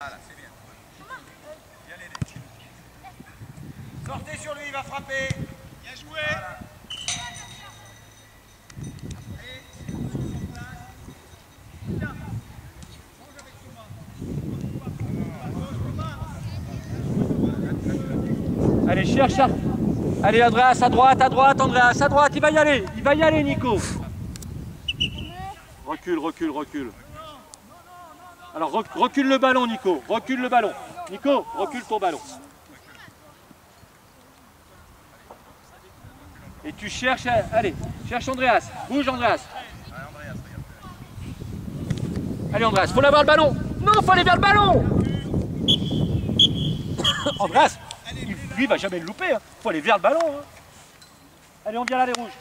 Voilà, c'est bien. Bien l'aider. Sortez sur lui, il va frapper. Bien joué. Voilà. Allez, cherche. Allez, Andreas, à droite, à droite, Andreas, à droite, il va y aller. Il va y aller, Nico. Recule, recule, recule. Alors, recule le ballon, Nico. Recule le ballon. Nico, recule ton ballon. Et tu cherches, allez, cherche Andreas. Bouge, Andreas. Allez, Andreas, faut l'avoir le ballon. Non, faut aller vers le ballon. Andreas, lui, il va jamais le louper. Hein. Faut aller vers le ballon. Hein. Allez, on vient là, les rouges.